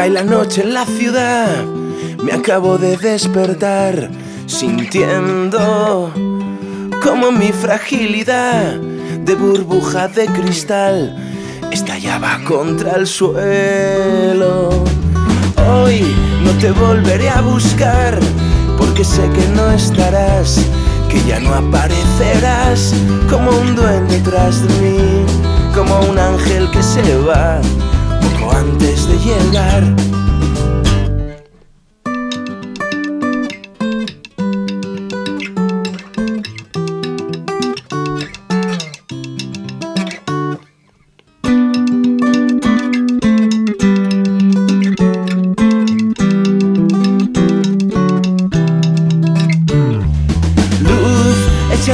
Cae la noche en la ciudad, me acabo de despertar, sintiendo como mi fragilidad de burbuja de cristal estallaba contra el suelo. Hoy no te volveré a buscar porque sé que no estarás, que ya no aparecerás como un duende detrás de mí, como un ángel que se va antes de llegar.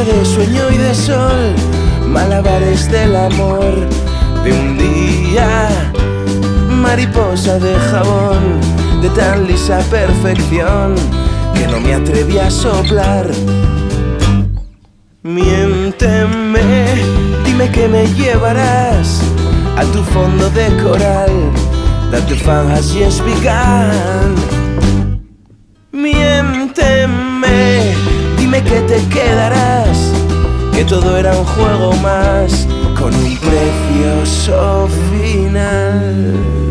de sueño y de sol, malabares del amor mariposa de jabón, de tan lisa perfección que no me atreví a soplar. Miénteme, dime que me llevarás a tu fondo de coral, fun has just begun. Miénteme, dime que te quedarás que todo era un juego más con un precioso final.